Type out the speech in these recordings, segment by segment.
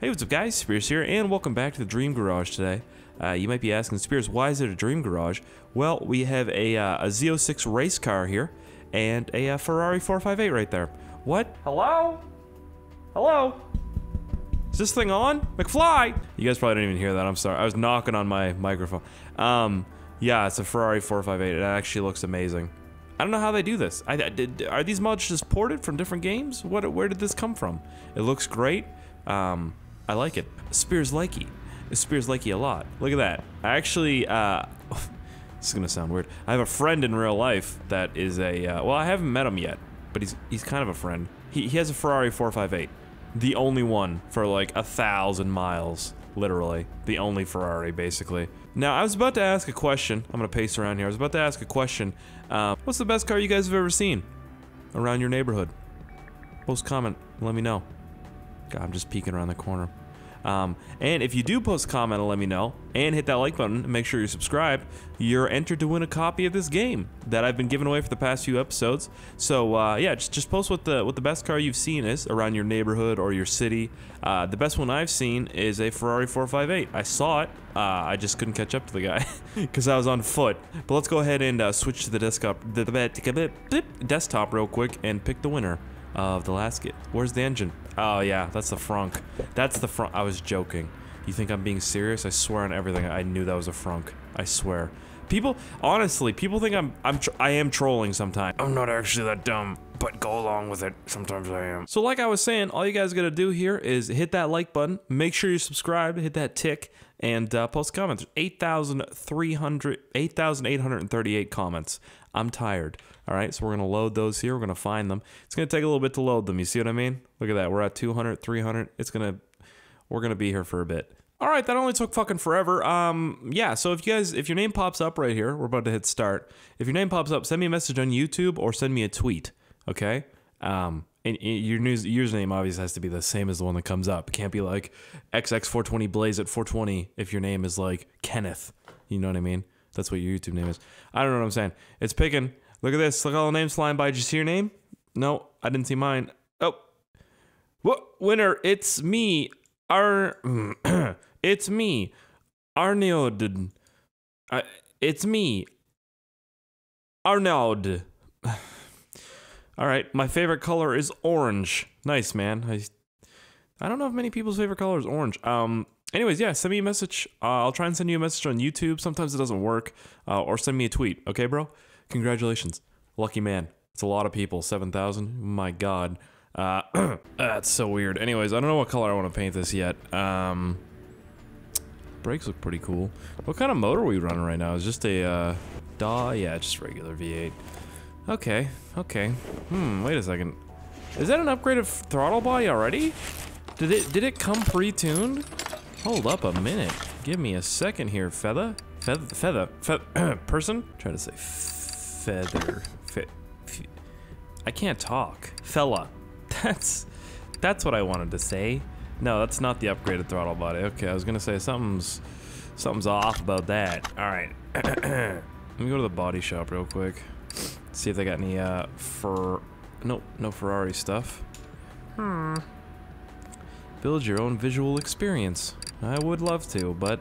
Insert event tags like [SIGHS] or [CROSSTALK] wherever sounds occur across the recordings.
Hey, what's up guys? Speirs here, and welcome back to the Dream Garage today. Uh, you might be asking, Speirs, why is it a Dream Garage? Well, we have a, uh, a Z06 race car here, and a uh, Ferrari 458 right there. What? Hello? Hello? Is this thing on? McFly! You guys probably didn't even hear that, I'm sorry. I was knocking on my microphone. Um, yeah, it's a Ferrari 458. It actually looks amazing. I don't know how they do this. I, I did, are these mods just ported from different games? What? Where did this come from? It looks great. Um, I like it. Speirs likey. Speirs likey a lot. Look at that. I actually, uh, [LAUGHS] this is gonna sound weird. I have a friend in real life that is a, uh, well, I haven't met him yet, but he's he's kind of a friend. He, he has a Ferrari 458. The only one for like a thousand miles, literally. The only Ferrari, basically. Now, I was about to ask a question. I'm gonna pace around here. I was about to ask a question. Uh, what's the best car you guys have ever seen around your neighborhood? Post comment. Let me know. God, I'm just peeking around the corner. Um, and if you do post a comment and let me know, and hit that like button and make sure you're subscribed, you're entered to win a copy of this game that I've been giving away for the past few episodes. So uh, yeah, just just post what the what the best car you've seen is around your neighborhood or your city. Uh, the best one I've seen is a Ferrari 458. I saw it. Uh, I just couldn't catch up to the guy [LAUGHS] because I was on foot. But let's go ahead and uh, switch to the desktop, the, the desktop real quick and pick the winner of the last kit. Where's the engine? Oh yeah, that's the frunk. That's the front. I was joking. You think I'm being serious? I swear on everything. I knew that was a frunk. I swear. People, honestly, people think I'm, I'm, I am trolling sometimes. I'm not actually that dumb, but go along with it. Sometimes I am. So like I was saying, all you guys gotta do here is hit that like button, make sure you're subscribed, hit that tick, and uh, post comments. 8,300, 8,838 comments. I'm tired. All right, so we're going to load those here. We're going to find them. It's going to take a little bit to load them. You see what I mean? Look at that. We're at 200, 300. It's going to, we're going to be here for a bit. All right, that only took fucking forever. Um, yeah, so if you guys, if your name pops up right here, we're about to hit start. If your name pops up, send me a message on YouTube or send me a tweet, okay? Um, and your news username obviously has to be the same as the one that comes up. It can't be like XX420 Blaze at 420 if your name is like Kenneth. You know what I mean? That's what your YouTube name is. I don't know what I'm saying. It's picking. Look at this. Look at all the names flying by. Did you see your name? No, I didn't see mine. Oh. What winner? It's me. Ar [CLEARS THROAT] It's me. Arnaud. Uh, it's me. Arnaud. [SIGHS] All right, my favorite color is orange. Nice, man. I I don't know if many people's favorite color is orange. Um anyways, yeah, send me a message. Uh, I'll try and send you a message on YouTube. Sometimes it doesn't work. Uh, or send me a tweet. Okay, bro? Congratulations. Lucky man. It's a lot of people. 7,000. My god. Uh, [CLEARS THROAT] that's so weird. Anyways, I don't know what color I want to paint this yet. Um, brakes look pretty cool. What kind of motor are we running right now? Is just a, uh, DAW? Yeah, just regular V8. Okay, okay. Hmm, wait a second. Is that an upgraded throttle body already? Did it did it come pre-tuned? Hold up a minute. Give me a second here, feather. Feather, feather, feather [CLEARS THROAT] person? Try to say feather. Fe I can't talk. Fella. [LAUGHS] That's that's what I wanted to say. No, that's not the upgraded throttle body. Okay, I was gonna say something's something's off about that. All right. [CLEARS THROAT] Let me go to the body shop real quick. See if they got any uh for no no Ferrari stuff. Hmm. Build your own visual experience. I would love to, but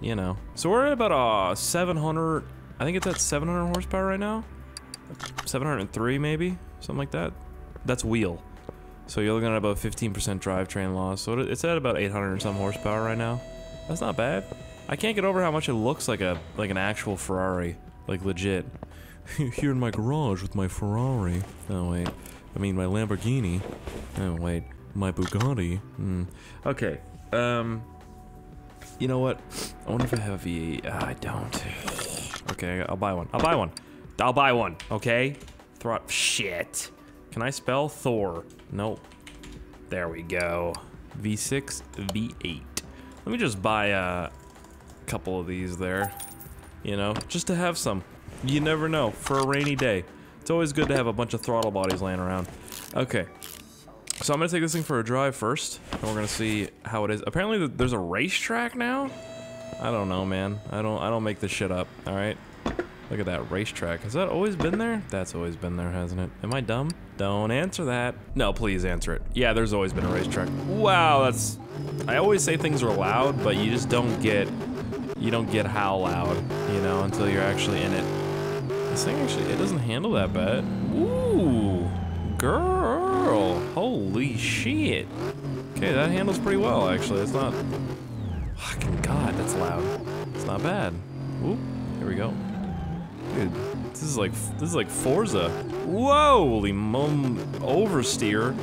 you know. So we're at about uh 700. I think it's at 700 horsepower right now. 703 maybe, something like that. That's wheel. So you're looking at about 15% drivetrain loss. So it's at about 800 and some horsepower right now. That's not bad. I can't get over how much it looks like a like an actual Ferrari, like legit. [LAUGHS] Here in my garage with my Ferrari. Oh wait, I mean my Lamborghini. Oh wait, my Bugatti. Mm. Okay. Um. You know what? I wonder if I have a. Uh, I don't. Okay, I'll buy one. I'll buy one. I'll buy one. Okay. Throw. Shit. Can I spell Thor? Nope. There we go. V6, V8. Let me just buy a couple of these there. You know, just to have some. You never know, for a rainy day. It's always good to have a bunch of throttle bodies laying around. Okay. So I'm gonna take this thing for a drive first, and we're gonna see how it is. Apparently there's a racetrack now? I don't know, man. I don't I don't make this shit up, alright? Look at that racetrack. Has that always been there? That's always been there, hasn't it? Am I dumb? Don't answer that. No, please answer it. Yeah, there's always been a racetrack. Wow, that's... I always say things are loud, but you just don't get... You don't get how loud, you know, until you're actually in it. This thing actually, it doesn't handle that bad. Ooh, girl. Holy shit. Okay, that handles pretty well, actually. It's not... Fucking god, that's loud. It's not bad. Ooh, here we go. Dude, this is like this is like Forza. Whoa, holy mum oversteer.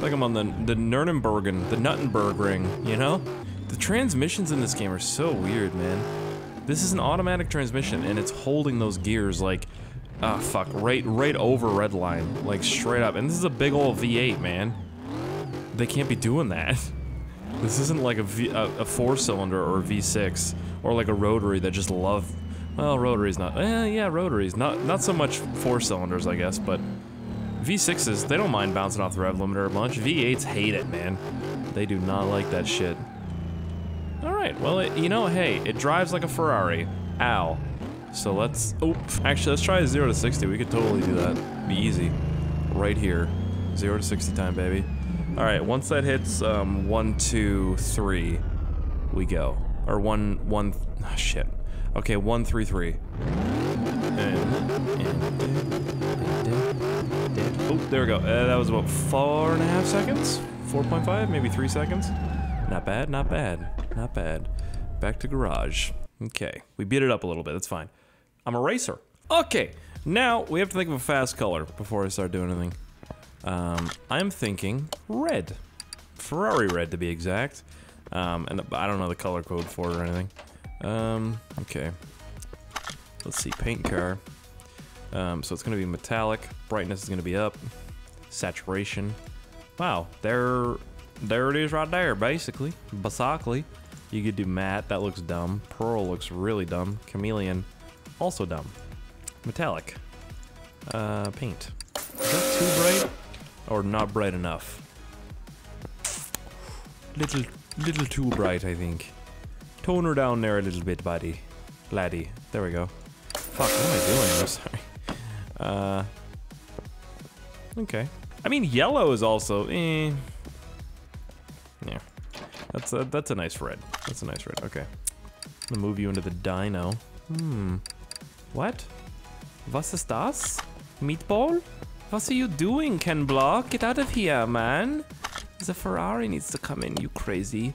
Like I'm on the the Nürnbergen, the Nuttenberg ring, you know? The transmissions in this game are so weird, man. This is an automatic transmission and it's holding those gears like ah oh, fuck, right right over red line, like straight up. And this is a big old V8, man. They can't be doing that. [LAUGHS] This isn't like a, v, a, a four cylinder or a V6 or like a rotary that just love well, rotaries not. Eh, yeah, rotaries. Not not so much four cylinders, I guess, but V6s, they don't mind bouncing off the rev limiter a bunch. V8s hate it, man. They do not like that shit. Alright, well, it, you know, hey, it drives like a Ferrari. Ow. So let's... Oh, actually, let's try a 0 to 60. We could totally do that. Be easy. Right here. 0 to 60 time, baby. Alright, once that hits um, one, two, three, we go. Or 1, 1... Oh, shit. Okay, one, three, three. oh, there we go. Uh, that was about four and a half seconds? 4.5, maybe three seconds? Not bad, not bad, not bad. Back to garage. Okay, we beat it up a little bit, that's fine. I'm a racer. Okay, now we have to think of a fast color before I start doing anything. Um, I'm thinking red. Ferrari red to be exact. Um, and I don't know the color code for it or anything. Um, okay. Let's see, paint car. Um, so it's gonna be metallic. Brightness is gonna be up. Saturation. Wow, there, there it is right there, basically. Basically. You could do matte, that looks dumb. Pearl looks really dumb. Chameleon, also dumb. Metallic. Uh, paint. Is that too bright? Or not bright enough? Little, little too bright, I think. Tone her down there a little bit, buddy. Laddie. There we go. Fuck, what am I doing? I'm sorry. Uh, okay. I mean, yellow is also, eh. Yeah. That's a, that's a nice red. That's a nice red. Okay. I'm gonna move you into the dyno. Hmm. What? Was ist das? Meatball? What are you doing, Ken Block? Get out of here, man. The Ferrari needs to come in, you crazy.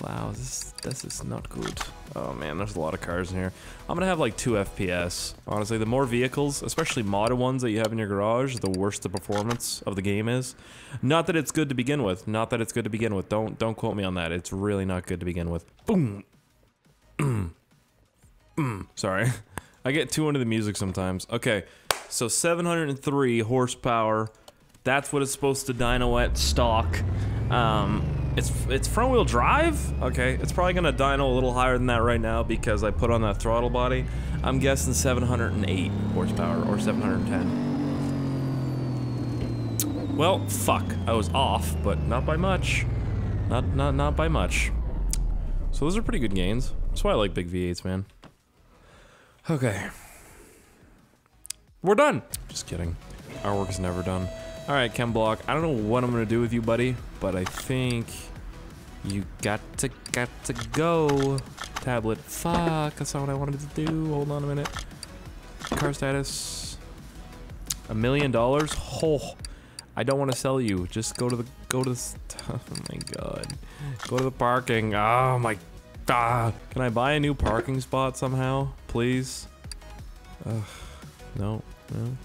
Wow, this this is not good. Oh man, there's a lot of cars in here. I'm gonna have like 2 FPS. Honestly, the more vehicles, especially modded ones that you have in your garage, the worse the performance of the game is. Not that it's good to begin with. Not that it's good to begin with. Don't don't quote me on that. It's really not good to begin with. Boom. [CLEARS THROAT] Sorry. [LAUGHS] I get too into the music sometimes. Okay, so 703 horsepower. That's what it's supposed to dyno at stock. Um, it's it's front wheel drive? Okay, it's probably gonna dyno a little higher than that right now because I put on that throttle body. I'm guessing 708 horsepower or 710. Well, fuck. I was off, but not by much. Not not not by much. So those are pretty good gains. That's why I like big V8s, man. Okay. We're done. Just kidding. Our work is never done. All right, Ken Block. I don't know what I'm gonna do with you, buddy, but I think you got to got to go. Tablet. Fuck, that's not what I wanted to do. Hold on a minute. Car status. A million dollars? Oh, I don't want to sell you. Just go to the go to the. [LAUGHS] Oh my god. Go to the parking. Oh my. Ah. Can I buy a new parking spot somehow, please? Ugh. No. No.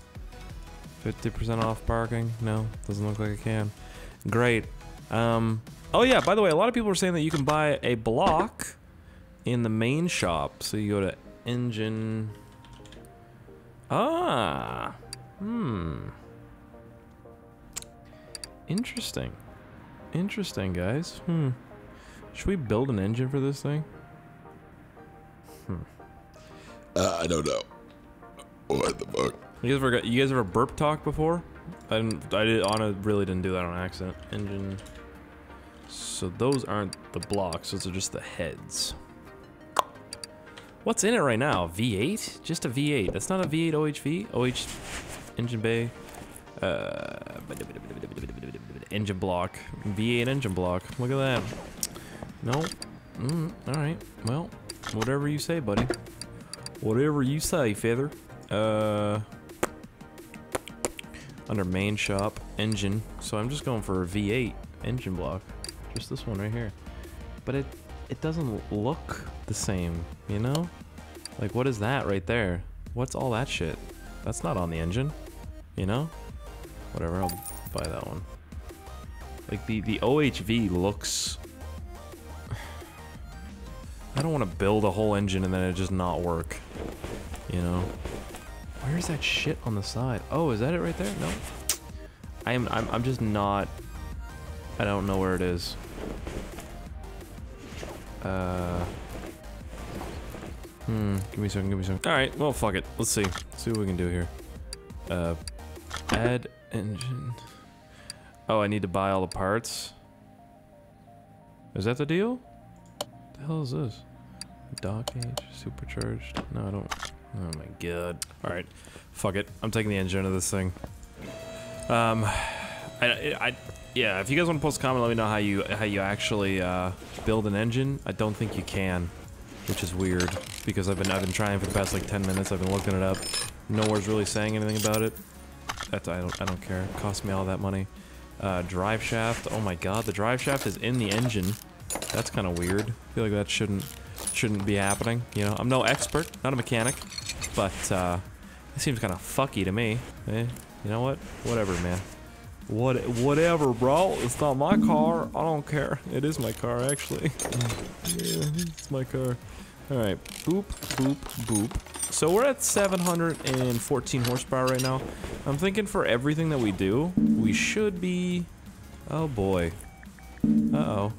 50% off parking? No, doesn't look like I can. Great. Um, oh yeah, by the way, a lot of people are saying that you can buy a block in the main shop. So you go to engine. Ah. Hmm. Interesting. Interesting, guys. Hmm. Should we build an engine for this thing? Hmm. Uh, I don't know. What the fuck? You guys ever got, you guys ever burp talk before? I didn't. I did. Anna really didn't do that on accident. Engine. So those aren't the blocks. Those are just the heads. What's in it right now? V8? Just a V8. That's not a V8 OHV? OH engine bay. Uh, engine block. V8 engine block. Look at that. No. Mm, alright. Well, whatever you say, buddy. Whatever you say, Feather. Uh, under main shop, engine. So I'm just going for a V8 engine block. Just this one right here. But it it doesn't look the same, you know? Like what is that right there? What's all that shit? That's not on the engine, you know? Whatever, I'll buy that one. Like the the OHV looks [SIGHS] I don't want to build a whole engine and then it just not work. You know? Where's that shit on the side? Oh, is that it right there? No. I am I'm I'm just not I don't know where it is. Uh Hmm, give me second, give me second. Alright, well fuck it. Let's see. Let's see what we can do here. Uh add engine. Oh, I need to buy all the parts. Is that the deal? What the hell is this? Dock age, supercharged. No, I don't. Oh my god. Alright. Fuck it. I'm taking the engine out of this thing. Um, I, I, yeah, if you guys want to post a comment, let me know how you, how you actually, uh, build an engine. I don't think you can, which is weird, because I've been, I've been trying for the past, like, 10 minutes. I've been looking it up. Nowhere's really saying anything about it. That, I don't, I don't care. It cost me all that money. Uh, drive shaft. Oh my god, the drive shaft is in the engine. That's kind of weird. I feel like that shouldn't shouldn't be happening. You know, I'm no expert, not a mechanic, but uh, it seems kind of fucky to me. Eh, you know what? Whatever, man. What? Whatever, bro. It's not my car. I don't care. It is my car, actually. yeah, it's my car. All right. Boop, boop, boop. So we're at 714 horsepower right now. I'm thinking for everything that we do, we should be... Oh boy. Uh-oh.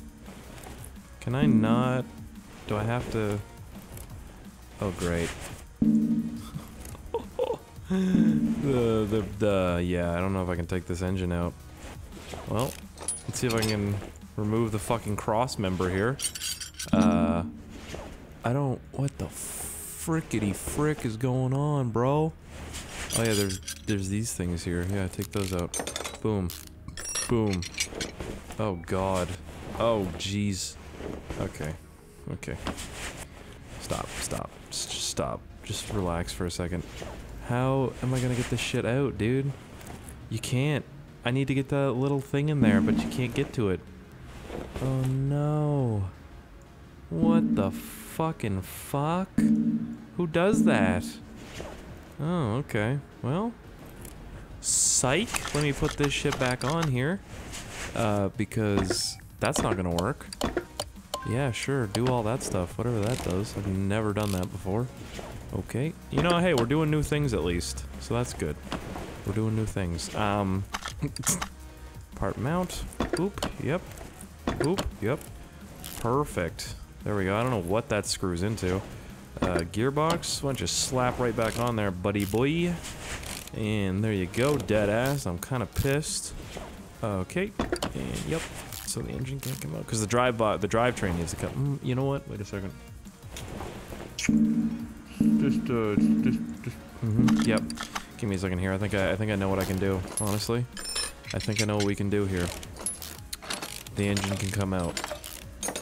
Can I not... Do I have to... Oh great. [LAUGHS] the, the, the, yeah, I don't know if I can take this engine out. Well, let's see if I can remove the fucking cross member here. Uh, I don't, what the frickety frick is going on, bro? Oh yeah, there's, there's these things here. Yeah, take those out. Boom. Boom. Oh god. Oh jeez. Okay. Okay. Stop, stop, just stop. Just relax for a second. How am I gonna get this shit out, dude? You can't. I need to get that little thing in there, but you can't get to it. Oh no. What the fucking fuck? Who does that? Oh, okay. Well. Psych. Let me put this shit back on here. Uh, because that's not gonna work. Yeah, sure. Do all that stuff. Whatever that does. I've never done that before. Okay. You know, hey, we're doing new things at least. So that's good. We're doing new things. Um, [LAUGHS] part mount. Boop. Yep. Boop. Yep. Perfect. There we go. I don't know what that screws into. Uh, gearbox. Why don't you slap right back on there, buddy boy. And there you go. Dead ass. I'm kind of pissed. Okay. And yep. So the engine can't come out because the drive uh, the drivetrain needs to come. Mm, you know what? Wait a second. Just uh, just just. Mm -hmm. Yep. Give me a second here. I think I, I think I know what I can do. Honestly, I think I know what we can do here. The engine can come out.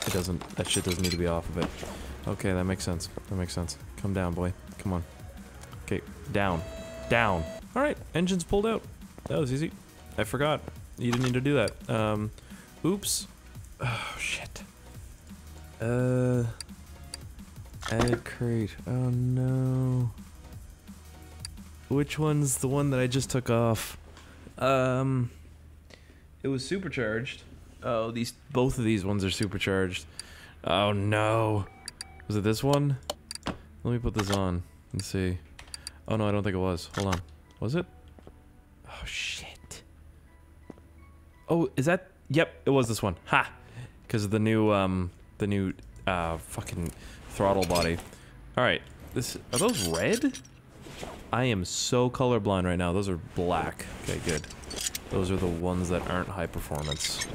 It doesn't. That shit doesn't need to be off of it. Okay, that makes sense. That makes sense. Come down, boy. Come on. Okay, down, down. All right, engine's pulled out. That was easy. I forgot. You didn't need to do that. Um, oops. Oh shit. Uh. Add crate. Oh no. Which one's the one that I just took off? Um. It was supercharged. Oh, these both of these ones are supercharged. Oh no. Was it this one? Let me put this on and see. Oh no, I don't think it was. Hold on. Was it? Oh shit. Oh, is that? Yep, it was this one. Ha! Because of the new, um, the new, uh, fucking throttle body. Alright, this, are those red? I am so colorblind right now. Those are black. Okay, good. Those are the ones that aren't high performance.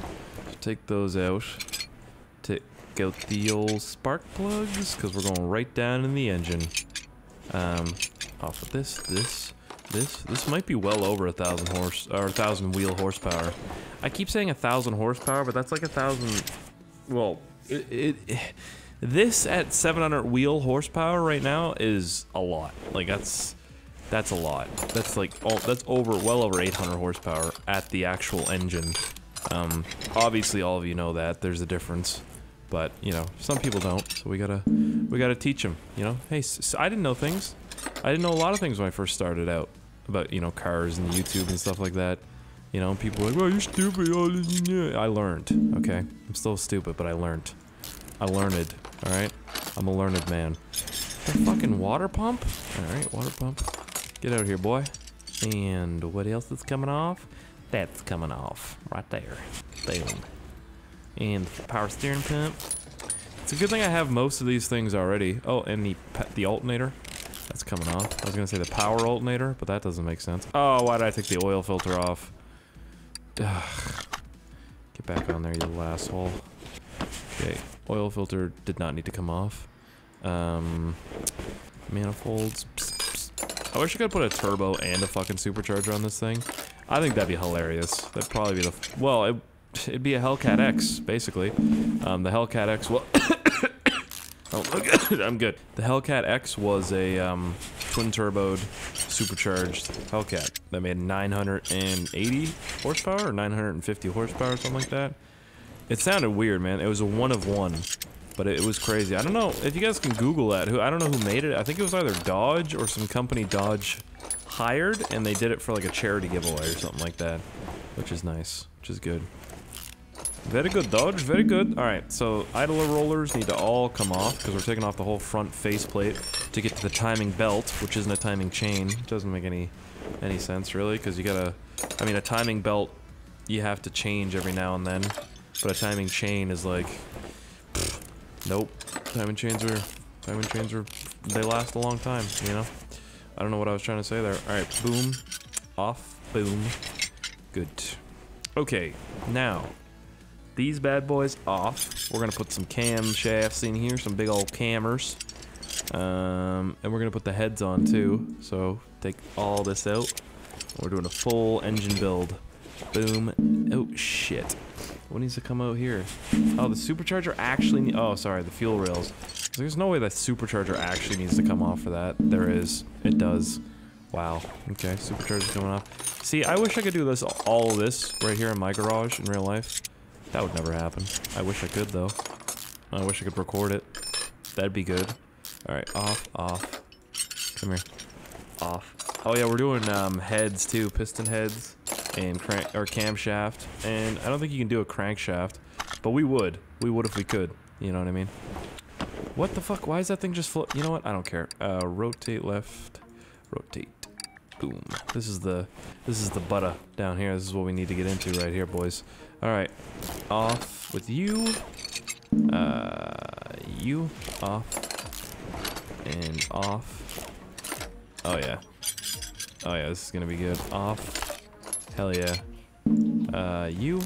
Take those out. Take, out the old spark plugs because we're going right down in the engine. Um, off with this, this, this. This might be well over a thousand horse or a thousand wheel horsepower. I keep saying a thousand horsepower, but that's like a thousand. Well, it, it, it this at 700 wheel horsepower right now is a lot. Like that's that's a lot. That's like oh, that's over well over 800 horsepower at the actual engine. Um, obviously, all of you know that there's a difference, but you know some people don't. So we gotta we gotta teach them. You know, hey, I didn't know things. I didn't know a lot of things when I first started out about you know cars and YouTube and stuff like that. You know, people are like, "Well, you're stupid." I learned. Okay, I'm still stupid, but I learned. I learned. All right, I'm a learned man. The fucking water pump. All right, water pump. Get out of here, boy. And what else is coming off? That's coming off right there. Boom. And power steering pump. It's a good thing I have most of these things already. Oh, and the the alternator. That's coming off. I was gonna say the power alternator, but that doesn't make sense. Oh, why did I take the oil filter off? Ugh. Get back on there, you asshole. Okay, oil filter did not need to come off. Um, manifolds. Psst, psst. I wish I could put a turbo and a fucking supercharger on this thing. I think that'd be hilarious. That'd probably be the well, it, it'd be a Hellcat X basically. Um, the Hellcat X. Well, [COUGHS] [COUGHS] oh, [LAUGHS] I'm good. The Hellcat X was a um, twin turboed, supercharged Hellcat that made 980 horsepower or 950 horsepower, or something like that. It sounded weird, man. It was a one of one, but it, it was crazy. I don't know if you guys can Google that. Who I don't know who made it. I think it was either Dodge or some company Dodge hired, and they did it for like a charity giveaway or something like that, which is nice, which is good. Very good, Dodge, very good. Alright, so idler rollers need to all come off, because we're taking off the whole front faceplate to get to the timing belt, which isn't a timing chain. Doesn't make any any sense, really, because you gotta... I mean, a timing belt, you have to change every now and then, but a timing chain is like... Pfft, nope. Timing chains are... Timing chains are... They last a long time, you know? I don't know what I was trying to say there. Alright, boom. Off. Boom. Good. Okay, now. These bad boys off. We're gonna put some cam shafts in here, some big old cammers. Um, and we're gonna put the heads on too. So take all this out. We're doing a full engine build. Boom. Oh shit. What needs to come out here? Oh, the supercharger actually. oh, sorry, the fuel rails. There's no way that supercharger actually needs to come off for that. There is. It does. Wow. Okay, supercharger's coming off. See, I wish I could do this, all of this, right here in my garage in real life. That would never happen. I wish I could, though. I wish I could record it. That'd be good. Alright, off, off. Come here. Off. Oh yeah, we're doing um, heads too, piston heads and crank or camshaft. And I don't think you can do a crankshaft, but we would. We would if we could. You know what I mean? What the fuck? Why is that thing just float? You know what? I don't care. Uh, rotate left. Rotate. Boom. This is the this is the butter down here. This is what we need to get into right here, boys. All right. Off with you. Uh, you off and off. Oh yeah. Oh yeah, this is gonna be good. Off. Hell yeah. Uh, you.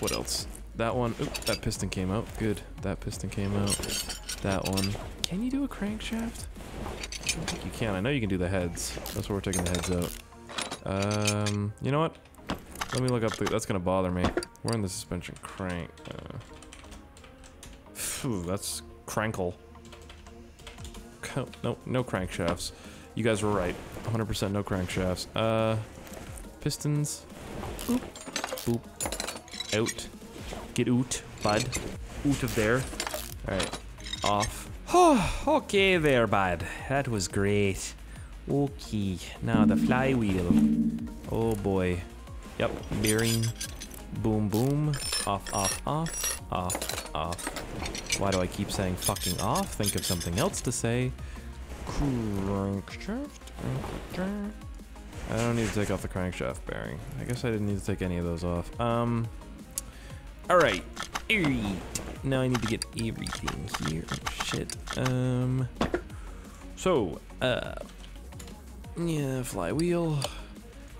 What else? That one. Oop, that piston came out. Good. That piston came out. That one. Can you do a crankshaft? I don't think you can. I know you can do the heads. That's where we're taking the heads out. Um, you know what? Let me look up the, that's gonna bother me. We're in the suspension crank. Uh, phew, that's crankle. No, no crankshafts. You guys were right. 100% no crankshafts. Uh, pistons. Boop. Boop. Out. Get out, bud. Out of there. Alright. Off. [SIGHS] Okay there, bud. That was great. Okay. Now the flywheel. Oh boy. Yep. Bearing. Boom, boom. Off, off, off. Off, off. Why do I keep saying fucking off? Think of something else to say. Crankshaft. I don't need to take off the crankshaft bearing. I guess I didn't need to take any of those off. Um. Alright. Now I need to get everything here. Oh, shit. Um. So, uh. Yeah, flywheel.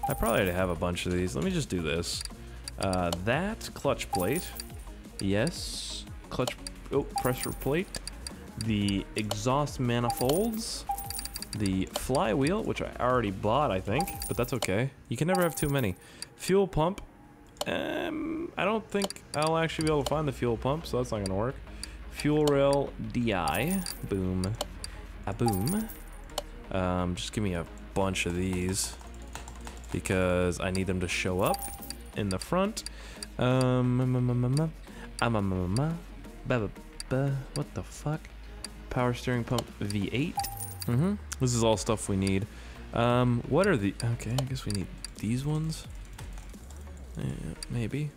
I probably already have a bunch of these. Let me just do this. Uh, that clutch plate. Yes. clutch, oh, pressure plate, the exhaust manifolds, the flywheel, which I already bought, I think, but that's okay. You can never have too many. Fuel pump. Um, I don't think I'll actually be able to find the fuel pump, so that's not gonna work. Fuel rail DI. Boom. A boom. Um, just give me a bunch of these because I need them to show up in the front. Um, what the fuck? Power steering pump V8. Mm-hmm. This is all stuff we need. Um, what are the? Okay, I guess we need these ones. Yeah, maybe.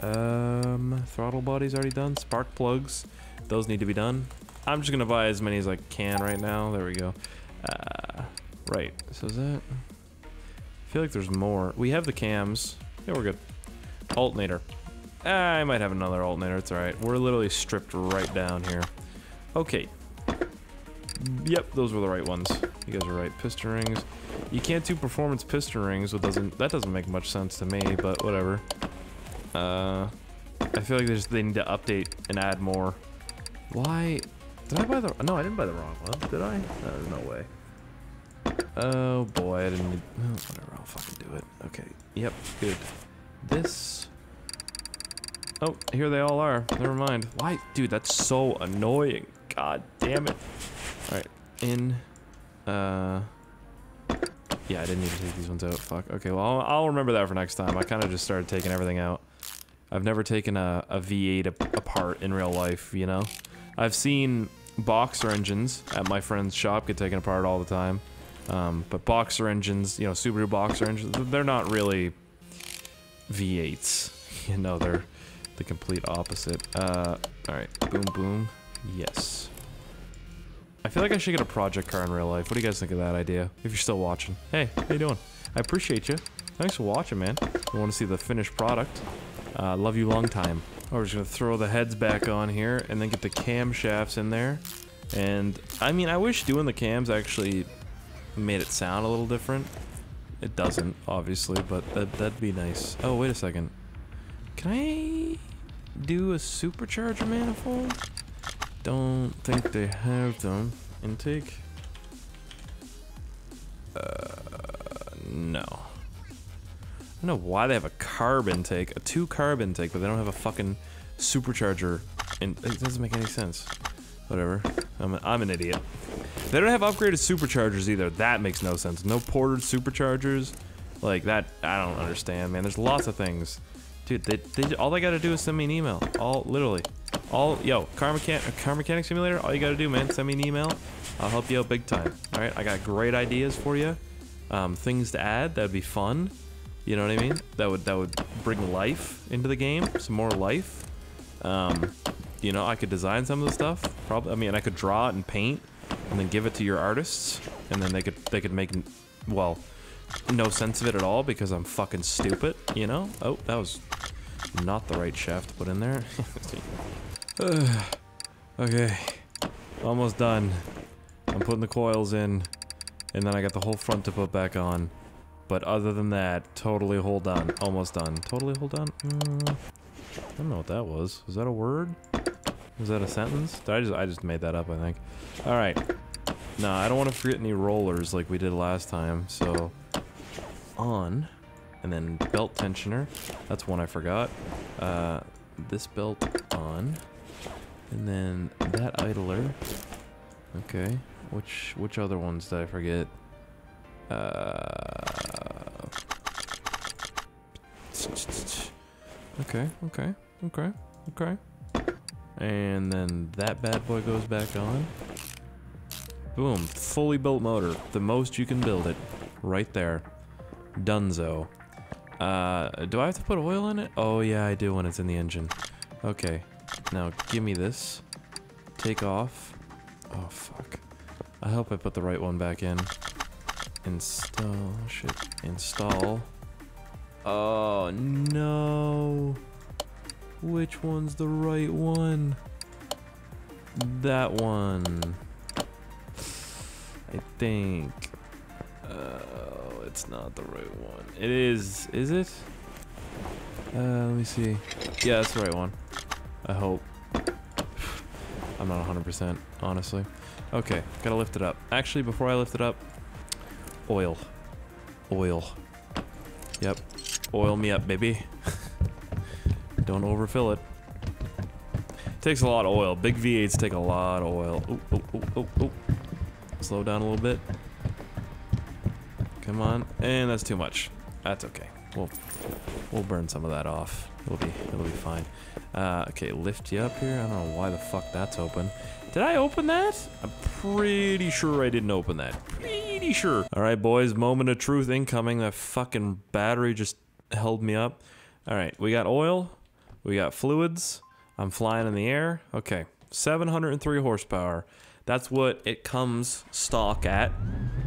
Um, throttle body's already done. Spark plugs, those need to be done. I'm just gonna buy as many as I can right now. There we go. Uh, right. So is that? I feel like there's more. We have the cams. Yeah, we're good. Alternator. Ah, I might have another alternator. It's alright. We're literally stripped right down here. Okay. Yep, those were the right ones. You guys are right. Piston rings. You can't do performance piston rings. It doesn't. That doesn't make much sense to me. But whatever. Uh, I feel like they just they need to update and add more. Why? Did I buy the? No, I didn't buy the wrong one. Did I? No, there's no way. Oh boy, I didn't. Oh, whatever. I'll fucking do it. Okay. Yep. Good. This. Oh, here they all are. Never mind. Why, dude? That's so annoying. God damn it. All right. In. Uh. Yeah, I didn't to take these ones out. Fuck. Okay, well, I'll, I'll remember that for next time. I kind of just started taking everything out. I've never taken a, a V8 apart in real life, you know? I've seen boxer engines at my friend's shop get taken apart all the time. Um, but boxer engines, you know, Subaru boxer engines, they're not really V8s. [LAUGHS] You know, they're the complete opposite. Uh, alright, boom, boom. Yes. I feel like I should get a project car in real life. What do you guys think of that idea? If you're still watching. Hey, how you doing? I appreciate you. Thanks for watching, man. I want to see the finished product. Uh, love you long time. Oh, we're just gonna throw the heads back on here and then get the camshafts in there. And, I mean, I wish doing the cams actually made it sound a little different. It doesn't, obviously, but that, that'd be nice. Oh, wait a second. Can I do a supercharger manifold? Don't think they have them. Intake? Uh, no. I don't know why they have a carb intake, a two carb intake, but they don't have a fucking supercharger. And it doesn't make any sense. Whatever. I'm, a, I'm an idiot. They don't have upgraded superchargers either. That makes no sense. No ported superchargers. Like that, I don't understand, man. There's lots of things. Dude, they, they, all they gotta do is send me an email. All, literally. All, yo, car, mechan car mechanic simulator, all you gotta do, man, send me an email. I'll help you out big time. Alright, I got great ideas for you. Um, things to add, that'd be fun. You know what I mean? That would that would bring life into the game, some more life. Um, you know, I could design some of the stuff. Probably, I mean, I could draw it and paint, and then give it to your artists, and then they could they could make, well, no sense of it at all because I'm fucking stupid. You know? Oh, that was not the right shaft to put in there. [LAUGHS] okay, almost done. I'm putting the coils in, and then I got the whole front to put back on. But other than that, totally hold on. Almost done. Totally hold on? Mm, I don't know what that was. Was that a word? Was that a sentence? Did I just I just made that up, I think. Alright. No, I don't want to forget any rollers like we did last time, so on. And then belt tensioner. That's one I forgot. Uh, this belt on. And then that idler. Okay. Which which other ones did I forget? Uh, okay, okay, okay, okay. And then that bad boy goes back on. Boom, fully built motor. The most you can build it. Right there. Dunzo. Uh, do I have to put oil in it? Oh yeah, I do when it's in the engine. Okay, now give me this. Take off. Oh fuck. I hope I put the right one back in. Install, shit, install. Oh no. Which one's the right one? That one. I think. Oh, it's not the right one. It is. Is it? Uh, let me see. Yeah, that's the right one. I hope. I'm not 100%, honestly. Okay, gotta lift it up. Actually, before I lift it up, oil. Oil. Yep. Oil me up, baby. [LAUGHS] Don't overfill it. Takes a lot of oil. Big V8s take a lot of oil. Oh, oh, oh, oh, oh. Slow down a little bit. Come on. And that's too much. That's okay. We'll we'll burn some of that off. It'll be it'll be fine. Uh, okay, lift you up here. I don't know why the fuck that's open. Did I open that? I'm pretty sure I didn't open that. Pretty sure. All right, boys. Moment of truth incoming. That fucking battery just held me up. All right, we got oil. We got fluids. I'm flying in the air. Okay, 703 horsepower. That's what it comes stock at.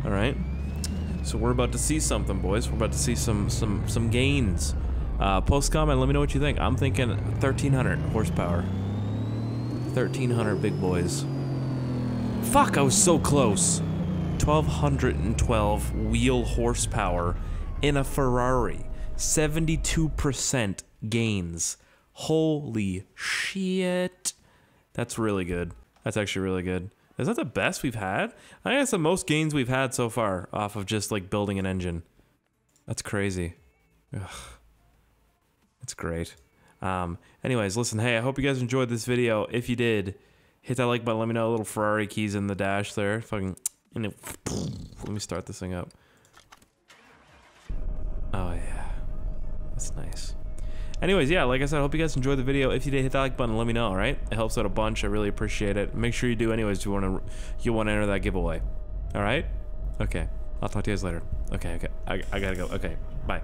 All right. So we're about to see something, boys. We're about to see some some some gains. Uh, post comment. Let me know what you think. I'm thinking 1300 horsepower. 1300 big boys. Fuck! I was so close. 1212 wheel horsepower in a Ferrari. 72% gains. Holy shit. That's really good. That's actually really good. Is that the best we've had? I think that's the most gains we've had so far off of just like building an engine. That's crazy. Ugh. That's great. Um, anyways, listen, hey, I hope you guys enjoyed this video. If you did, hit that like button. Let me know. Little Ferrari keys in the dash there. Fucking, let me start this thing up. Oh yeah, that's nice. Anyways, yeah, like I said, I hope you guys enjoyed the video. If you did, hit that like button. Let me know. All right, it helps out a bunch. I really appreciate it. Make sure you do, anyways. If you want to, you want to enter that giveaway. All right. Okay. I'll talk to you guys later. Okay. Okay. I, I gotta go. Okay. Bye.